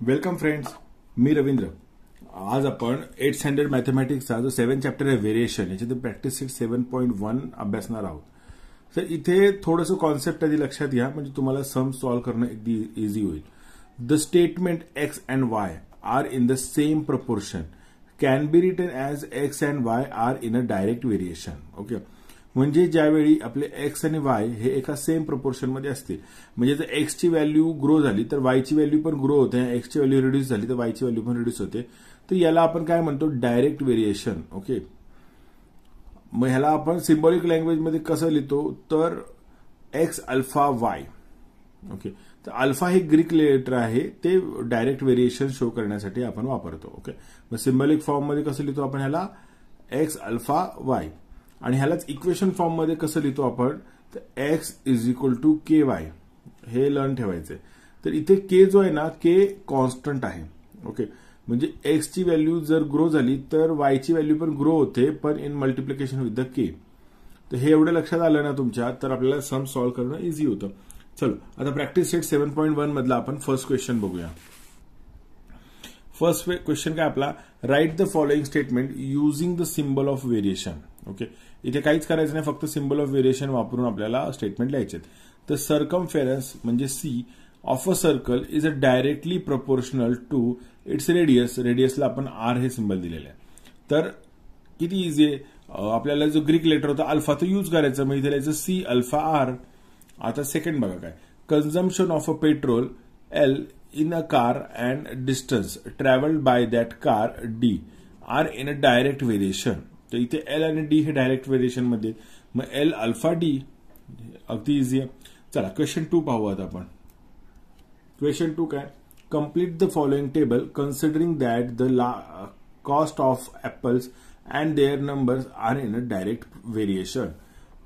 Welcome friends मी रवींद्र. आज आपण eight standard मॅथमॅटिक्सचा जो सेवन चॅप्टर आहे व्हेरिएशन याच्यात practice set seven point one अभ्यासणार आहोत. तर इथे थोडंसं कॉन्सेप्ट आधी लक्षात घ्या म्हणजे तुम्हाला सम सॉल्व्ह करणं अगदी इझी होईल. The statement x and y are in the same proportion can be written as x and y are in a direct variation okay म्हणजे ज्यावेळी आपले एक्स आणि वाय हे एका सेम प्रपोर्शनमध्ये असतील. म्हणजे जर एक्सची व्हॅल्यू ग्रो झाली तर वायची व्हॅल्यू पण ग्रो होते एक्सची व्हॅल्यू रिड्यूस झाली तर वायची व्हॅल्यू पण रिड्यूस होते. तर याला आपण काय म्हणतो? डायरेक्ट व्हेरिएशन ओके मग ह्याला आपण सिम्बॉलिक लँग्वेजमध्ये कसं लिहितो? तर एक्स अल्फा वाय ओके तर अल्फा हे ग्रीक लेटर आहे. ते डायरेक्ट व्हेरिएशन शो करण्यासाठी आपण वापरतो ओके मग सिम्बॉलिक फॉर्ममध्ये कसं लिहितो आपण ह्याला? एक्स अल्फा वाय आणि ह्यालाच इक्वेशन फॉर्ममध्ये कसं लिहितो आपण? तर x is equal to k y हे लर्न ठेवायचे तर इथे के जो आहे ना के कॉन्स्टंट आहे. ओके म्हणजे एक्सची व्हॅल्यू जर ग्रो झाली तर वायची व्हॅल्यू पण ग्रो होते पण in multiplication with the k तर हे एवढं लक्षात आलं ना तुमच्या तर आपल्याला सम सॉल्व्ह करणं इझी होतं. चलो आता practice set seven point one मधला आपण फर्स्ट क्वेश्चन बघूया. फर्स्ट क्वेश्चन काय आपला? Write the following statement using the symbol of variation okay? इथे काहीच करायचं नाही फक्त सिम्बल ऑफ व्हेरिएशन वापरून आपल्याला स्टेटमेंट लिहायचे तर सर्कमफेरन्स म्हणजे c of a circle is a directly proportional to its radius रेडियसला आपण आर हे सिम्बल दिलेलं आहे. तर किती इझी आहे? आपल्याला जो ग्रीक लेटर होता अल्फा तो यूज करायचा. मग इथे लिहायचं सी अल्फा आर आता सेकंड बघा काय. Consumption of a petrol l in a car and distance travelled by that car d are in a direct variation तर इथे एल आणि डी हे डायरेक्ट व्हेरिएशनमध्ये. मग एल अल्फा डी अगदी इझी आहे. चला क्वेश्चन टू पाहू आता आपण. क्वेश्चन टू काय? Complete the following table considering that the cost of apples and their numbers are in a direct variation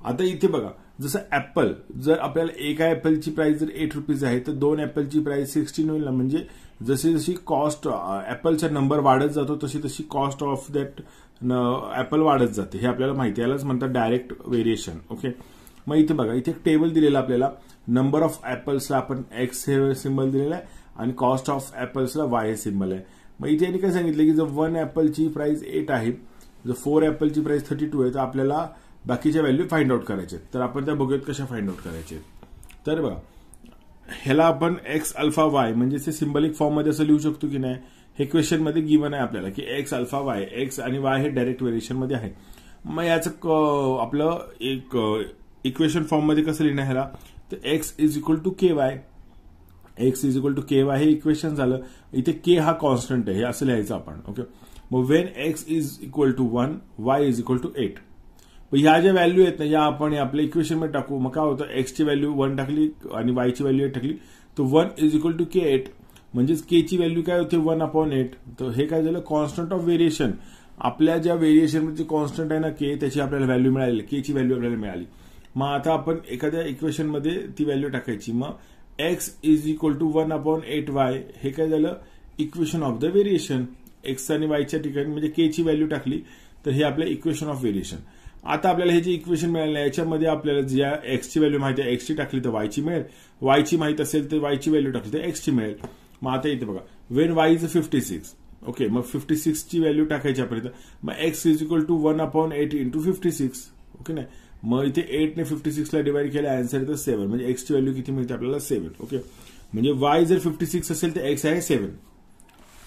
आता इथे बघा जसं ऍपल जर आपल्याला एका ऍपलची प्राइस जर एट रुपीज आहे तर दोन ऍपलची प्राइस सिक्स्टीन होईल ना. म्हणजे जशी जशी कॉस्ट ऍपलचा नंबर वाढत जातो तशी तशी कॉस्ट ऑफ दॅट ऍपल वाढत जाते. हे आपल्याला माहिती यालाच म्हणतात डायरेक्ट व्हेरिएशन ओके मग इथे बघा इथे एक टेबल दिलेला आपल्याला. नंबर ऑफ ऍपल्सला आपण एक्स हे सिम्बल दिलेला आहे आणि कॉस्ट ऑफ ऍपल्सला वाय हे सिम्बल आहे. मग इथे यांनी काय सांगितलं की जर वन ऍपलची प्राइस एट आहे जर फोर ऍपलची प्राइस थर्टी टू आहे तर आपल्याला बाकीच्या व्हॅल्यू फाइंड आउट करायचे. तर आपण त्या बघूयात कशा फाइंड आउट करायचे. तर बघा ह्याला आपण एक्स अल्फा वाय म्हणजे ते सिम्बॉलिक फॉर्ममध्ये असं लिहू शकतो की नाही? हे क्वेश्चनमध्ये गिवन आहे आपल्याला की एक्स अल्फा वाय एक्स आणि वाय हे डायरेक्ट व्हेरिएशनमध्ये आहे. मग याचं आपलं एक इक्वेशन फॉर्ममध्ये कसं लिहिणं ह्याला? तर x is equal to k y x is equal to k y हे इक्वेशन झालं. इथे के हा कॉन्स्टंट आहे हे असं लिहायचं आपण ओके मग when x is equal to one y is equal to eight ह्या ज्या व्हॅल्यू आहेत ना या आपण आपल्या इक्वेशनमध्ये टाकू. मग काय होतं? एक्सची व्हॅल्यू वन टाकली आणि वायची व्हॅल्यू एट टाकली. तर one is equal to k eight म्हणजेच के ची व्हॅल्यू काय होती? वन अपॉन एट तर हे काय झालं? कॉन्स्टंट ऑफ व्हेरिएशन आपल्या ज्या व्हेरिएशनमध्ये कॉन्स्टंट आहे ना के त्याची आपल्याला व्हॅल्यू मिळाली. के ची व्हॅल्यू आपल्याला मिळाली. मग आता आपण एखाद्या इक्वेशनमध्ये ती व्हॅल्यू टाकायची. मग x is equal to one upon eight y हे काय झालं? Equation of the variation x आणि वायच्या ठिकाणी म्हणजे के ची व्हॅल्यू टाकली. तर हे आपलं इक्वेशन ऑफ व्हेरिएशन आता आपल्याला हे जे इक्वेशन मिळालं याच्यामध्ये आपल्याला ज्या एक्सची व्हॅल्यू माहिती आहे एक्सची टाकली तर वायची मिळेल. वायची माहिती असेल तर वायची व्हॅल्यू टाकली तर एक्सची मिळेल. मग आता इथे बघा. When y is fifty six okay मग फिफ्टी सिक्सची व्हॅल्यू टाकायची आपल्याला मग x is equal to one upon eight into fifty six okay नाही? मग इथे एटने फिफ्टी सिक्सला डिवाइड केलं आन्सर येतं सेव्हन म्हणजे एक्सची व्हॅल्यू किती मिळते आपल्याला सेव्हन ओके म्हणजे वाय जर फिफ्टी सिक्स असेल तर एक्स आहे सेव्हन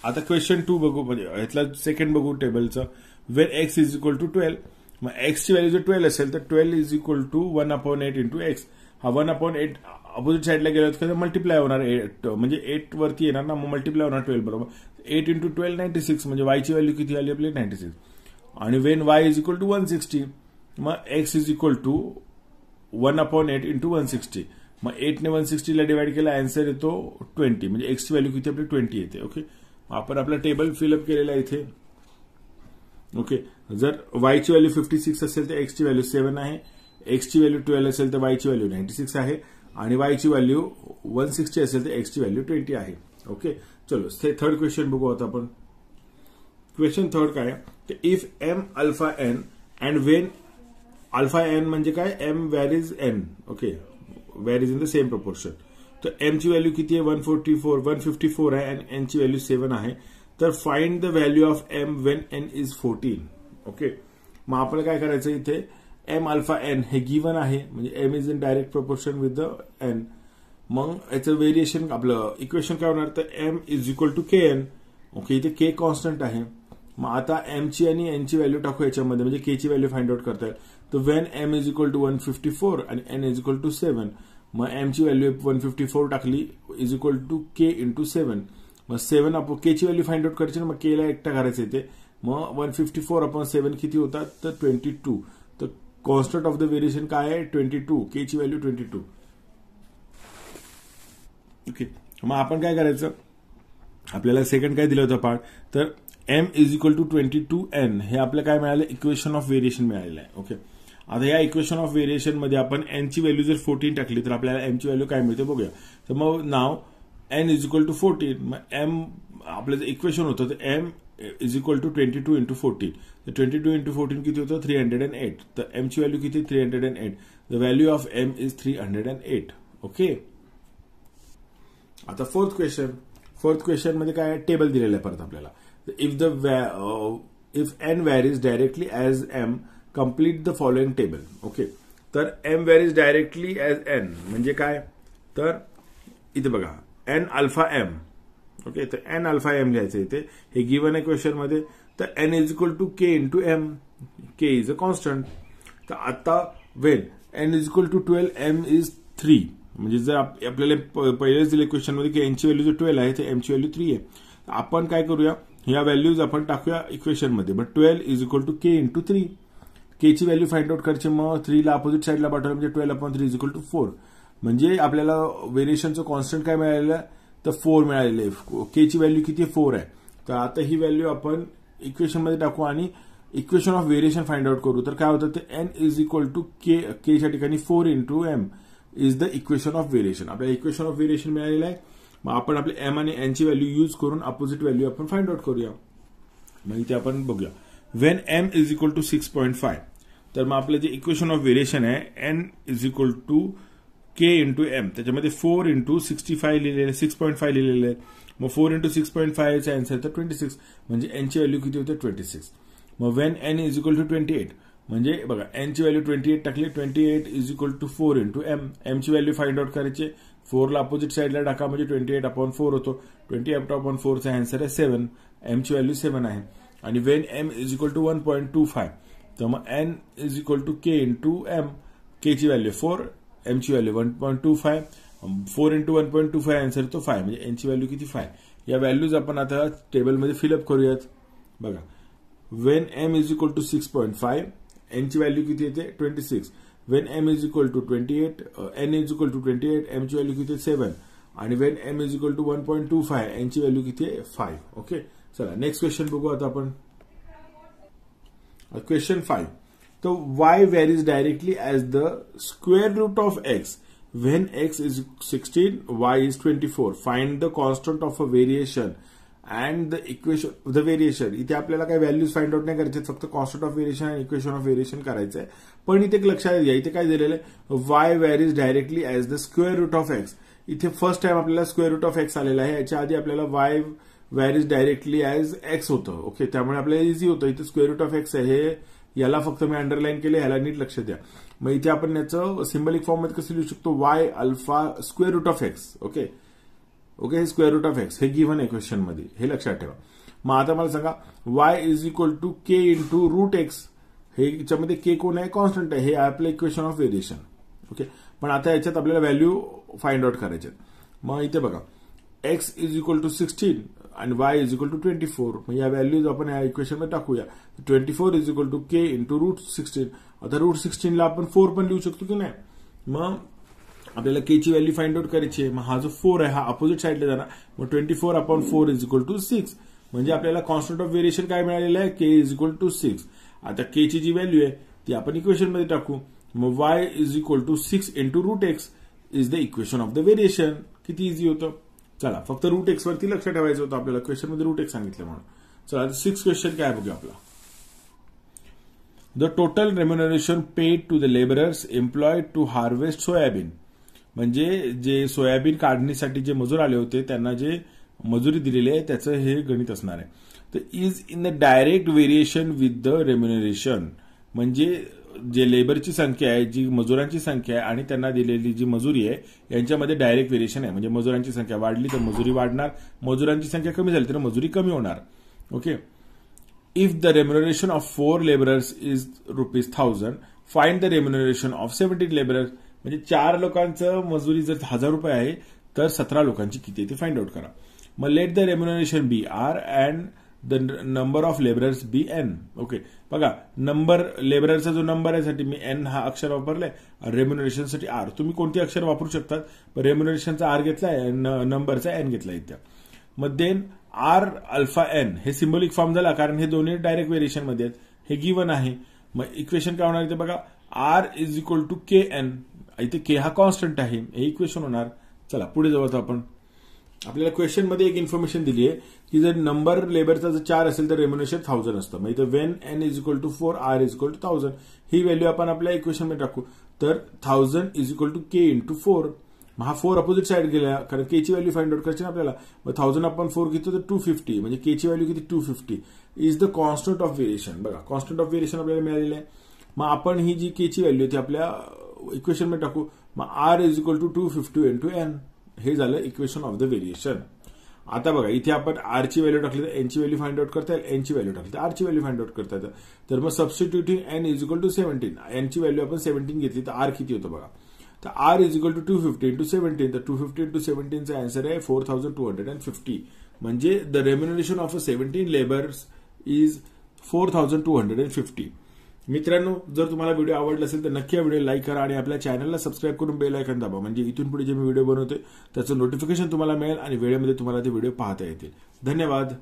आता क्वेश्चन टू बघू म्हणजे यातला सेकंड बघू टेबलचं when x is equal to twelve मग एक्सची व्हॅल्यू जर ट्वेल्व असेल तर twelve is equal to one upon eight into x हा वन अपॉन एट अपोजिट साईडला गेलो तर मल्टिप्लाय होणार एट म्हणजे एट वरती येणार ना मग मल्टिप्लाय होणार ट्वेल्व बरोबर. Eight into twelve ninety six म्हणजे वायची व्हॅल्यू किती आली आपली? नाईन्टी सिक्स आणि when y is equal to one sixty मग x is equal to one upon eight into one sixty मग एटने वन सिक्स्टीला डिवाइड केला आन्सर येतो ट्वेंटी म्हणजे एक्सची व्हॅल्यू किती आपली? ट्वेंटी येते ओके आपण आपला टेबल फिलअप केलेला आहे इथे. ओके जर वायची व्हॅल्यू फिफ्टी सिक्स असेल तर एक्सची व्हॅल्यू सेव्हन आहे. एक्सची व्हॅल्यू ट्वेल्व असेल तर वायची व्हॅल्यू नाईन्टी सिक्स आहे. आणि वायची व्हॅल्यू वन सिक्स्टी असेल तर एक्सची व्हॅल्यू ट्वेंटी आहे. ओके चलो थर्ड क्वेश्चन बघू आता आपण. क्वेश्चन थर्ड काय तर if m alpha n and when alpha n म्हणजे काय? M var is n okay var is in the same proportion तर एमची व्हॅल्यू किती आहे? One forty four one fifty four आहे आणि एनची व्हॅल्यू सेव्हन आहे. तर find the value of m when n is fourteen okay मग आपल्याला काय करायचं इथे? एम अल्फा एन हे गिवन आहे. म्हणजे m is in direct proportion with the n मग याचं व्हेरिएशन आपलं इक्वेशन काय होणार? तर m is equal to k n okay इथे के कॉन्स्टंट आहे. मग आता एमची आणि एनची व्हॅल्यू टाकू याच्यामध्ये. म्हणजे केची व्हॅल्यू फाइंड आउट करता येईल. तर when m is equal to one fifty four आणि n is equal to seven मग एमची व्हॅल्यू वन फिफ्टी फोर टाकली is equal to k into seven मग सेव्हन आपण केची व्हॅल्यू फाइंड आउट करायची मग केला एकटा करायचं येते मग one fifty four upon seven किती होतात तर ट्वेंटी टू तर कॉन्स्टंट ऑफ द व्हेरिएशन काय आहे? ट्वेंटी टू केची व्हॅल्यू ट्वेंटी टू ओके मग आपण काय करायचं? आपल्याला सेकंड काय दिलं होतं पार्ट तर m is equal to twenty two n हे आपल्याला काय मिळालं? इक्वेशन ऑफ व्हेरिएशन मिळालेलं आहे. ओके आता या इक्वेशन ऑफ व्हेरिएशनमध्ये आपण एनची व्हॅल्यू जर फोर्टीन टाकली तर आपल्याला एमची व्हॅल्यू काय मिळते? बघूया. तर मग now n is equal to fourteen मग एम आपलं जे इक्वेशन होतं ते m is equal to twenty two into fourteen तर ट्वेंटी टू इंटू फोर्टीन किती होतं? थ्री हंड्रेड अँड एट तर एमची व्हॅल्यू किती? Three hundred and eight the value of m is three hundred and eight okay आता fourth question fourth क्वेश्चनमध्ये काय table दिलेलं आहे परत आपल्याला. If the if n varies directly as m complete the following table okay तर m varies directly as n म्हणजे काय? तर इथे बघा. एन अल्फा एम ओके तर एन अल्फा एम लिहायचं इथे. हे गिवन आहे क्वेश्चनमध्ये तर n is equal to k into m k is a constant तर आता when n is equal to twelve m is three म्हणजे जर आपल्याला पहिलेच दिले क्वेश्चनमध्ये की एनची व्हॅल्यू जर ट्वेल्व आहे तर एमची व्हॅल्यू थ्री आहे. आपण काय करूया? ह्या व्हॅल्यूज आपण टाकूया इक्वेशनमध्ये. But twelve is equal to k into three केची व्हॅल्यू फाइंड आउट करायची मग थ्रीला अपोजिट साईडला पाठवलं म्हणजे twelve upon three is equal to four म्हणजे आपल्याला व्हेरिएशनचं कॉन्स्टंट काय मिळालेलं तर फोर मिळालेलं आहे. केची व्हॅल्यू किती फोर आहे. तर आता ही व्हॅल्यू आपण इक्वेशनमध्ये टाकू आणि equation of variation find out करू. तर काय होतं? ते N is equal to K केच्या ठिकाणी four into M is the equation of variation आपल्याला इक्वेशन ऑफ व्हेरिएशन मिळालेलं आहे. मग आपण आपले एम आणि एनची व्हॅल्यू यूज करून अपोजिट व्हॅल्यू आपण फाइंड आउट करूया. मग ते आपण बघूया. When M is equal to six point five तर मग आपलं जे इक्वेशन ऑफ व्हेरिएशन आहे N is equal to K into M त्याच्यामध्ये फोर इंटू सिक्स्टी फाय लिहिलेले सिक्स पॉईंट फाय लिहिलेले. आहे मग फोर इंटू सिक्स पॉईंट फायचा अँसर तर ट्वेंटी सिक्स म्हणजे एनची व्हॅल्यू किती होते? ट्वेंटी सिक्स मग when N is equal to twenty eight म्हणजे बघा एनची व्हॅल्यू ट्वेंटी एट टाकली twenty eight is equal to four into M एमची value find out करायची. फोरला अपोजिट साईडला टाका म्हणजे ट्वेंटी एट अपॉन फोर होतो ट्वेंटी एट अपॉन फोरचा अँसर आहे सेवन एमची व्हॅल्यू सेवन आहे. आणि when M is equal to one point two five तर मग N is equal to K into M केची value four एमची value one point two five four into one point two five answer तो five म्हणजे एनची value किती five या values आपण आता टेबलमध्ये फिलअप करूयात. बघा. When M is equal to six point five एनची value किती येते? Twenty six when M is equal to twenty eight N is equal to twenty eight एमची value किती? सेवन सेव्हन आणि when M is equal to one point two five एनची value किती? आहे five okay चला next question बघू आता आपण. Question five तर Y varies directly as the square root of X when x is 16 y is 24 find the constant of a variation and the equation the variation इथे आपल्याला काही values find out नाही करायचे फक्त कॉन्स्टंट ऑफ व्हेरिएशन आणि equation of variation करायचं आहे पण इथे एक लक्षात घ्या इथे काय दिलेलं आहे? Y varies directly as the square root of X इथे फर्स्ट टाइम आपल्याला स्क्वेअर रूट ऑफ एक्स आलेला आहे. याच्या आधी आपल्याला Y varies directly as X होतं. ओके त्यामुळे आपल्याला इझी होतं. इथे स्क्वेअर रूट ऑफ एक्स आहे हे याला फक्त मी अंडरलाईन केलं ह्याला नीट लक्ष द्या. मग इथे आपण याचं सिम्बलिक फॉर्ममध्ये कसं लिहू शकतो? Y alpha square root of x okay okay हे स्क्वेअर रूट ऑफ एक्स हे गिव्हन आहे क्वेश्चनमध्ये हे लक्षात ठेवा. मग आता मला सांगा Y is equal to K into root X हे याच्यामध्ये के कोण आहे? कॉन्स्टंट आहे. हे आपलं इक्वेशन ऑफ व्हेरिएशन ओके पण आता याच्यात आपल्याला व्हॅल्यू फाइंड आउट करायचे मग इथे बघा X is equal to sixteen आणि Y is equal to twenty four मग या व्हॅल्यूज आपण या इक्वेशनमध्ये टाकूया twenty four is equal to K into root sixteen आता रूट सिक्स्टीनला आपण फोर पण लिहू शकतो की नाही मग आपल्याला के ची व्हॅल्यू फाइंड आउट करायची आहे मग हा जो फोर आहे हा अपोजिट साईडला जाणार मग twenty four upon four is equal to six म्हणजे आपल्याला कॉन्स्टंट ऑफ व्हेरिएशन काय मिळालेलं आहे K is equal to six आता के ची जी व्हॅल्यू आहे ती आपण इक्वेशनमध्ये टाकू मग Y is equal to six into root X is the equation of the variation किती इझी होतं चला फक्त रूट एक्स वरती लक्ष ठेवायचं होतं आपल्याला. क्वेश्चनमध्ये रूट एक्स सांगितलं म्हणून. चला सिक्स क्वेश्चन काय बघूया आपला. The total remuneration paid to the labourers employed to harvest soybean म्हणजे जे सोयाबीन काढणीसाठी जे मजूर आले होते त्यांना जे मजुरी दिलेली आहे त्याचं हे गणित असणार आहे. तर is in the direct variation with the remuneration म्हणजे जे लेबरची संख्या आहे जी मजुरांची संख्या आहे आणि त्यांना दिलेली जी मजुरी आहे यांच्यामध्ये डायरेक्ट व्हेरिएशन आहे. म्हणजे मजुरांची संख्या वाढली तर मजुरी वाढणार. मजुरांची संख्या कमी झाली तर मजुरी कमी होणार. Okay if the remuneration of four labourers is rupees thousand find the remuneration of seventeen labourers म्हणजे चार लोकांचं मजुरी जर हजार रुपये आहे तर सतरा लोकांची किती आहे ते फाइंड आउट करा. मग let the remuneration be R and the number of labourers be N okay बघा नंबर लेबररचा जो नंबर आहे साठी मी एन हा अक्षर वापरलाय. रेम्युनरेशनसाठी आर तुम्ही कोणते अक्षर वापरू शकतात? रेम्युनरेशनचा आर घेतलाय नंबरचा एन घेतलाय इथे. मग देन आर अल्फा एन हे सिम्बॉलिक फॉर्म झाला कारण हे दोन्ही डायरेक्ट व्हेरिएशनमध्ये आहेत. हे गिवन आहे. मग इक्वेशन काय होणार इथे बघा? R is equal to K N इथे के हा कॉन्स्टंट आहे. हे इक्वेशन होणार. चला पुढे जाऊ आपण. आपल्याला क्वेश्चनमध्ये एक इन्फॉर्मेशन दिली आहे की जर नंबर लेबरचा जर चार असेल तर रेम्युनेशन थाउजंड असतं. मग इथं when N is equal to four R is equal to thousand he value आपण आपल्या इक्वेशनमध्ये टाकू. तर thousand is equal to K into four हा फोर अपोजिट साईड गेला कारण केची व्हॅल्यू फाइंड आउट करायची ना आपल्याला. मग थाउजंड आपण फोर घेतो तर टू फिफ्टी म्हणजे केची व्हॅल्यू किती? Two fifty is the constant of variation बघा कॉन्स्टंट ऑफ व्हेरिएशन आपल्याला मिळालेलं आहे. मग आपण ही जी केची व्हॅल्यू ती आपल्या इक्वेशनमध्ये टाकू. मग R is equal to two fifty N two N हे झालं इक्वेशन ऑफ द व्हेरिएशन आता बघा इथे आपण आरची व्हॅल्यू टाकली तर एनची व्हॅल्यू फाइंड आउट करता येईल एनची व्हॅल्यू टाकली तर आरची व्हॅल्यू फाइंड आउट करता येतं. तर मग substituting N is equal to seventeen एनची value आपण सेव्हन्टीन घेतली तर आर किती होतं बघा? तर R is equal to two fifty into seventeen तर टू फिफ्टी इंटू सेव्हन्टीनचा आन्सर आहे four thousand two hundred and fifty म्हणजे the remuneration of a seventeen labours is four thousand two hundred and fifty मित्रांनो जर तुम्हाला video आवडला असेल तर नक्की व्हिडिओ लाईक करा आणि आपल्या चॅनलला सबस्क्राईब करून बेल आयकन दाबा. म्हणजे इथून पुढे जे मी व्हिडिओ बनवते त्याचं नोटिफिकेशन तुम्हाला मिळेल आणि वेळेमध्ये तुम्हाला ते व्हिडिओ पाहता येतील. धन्यवाद.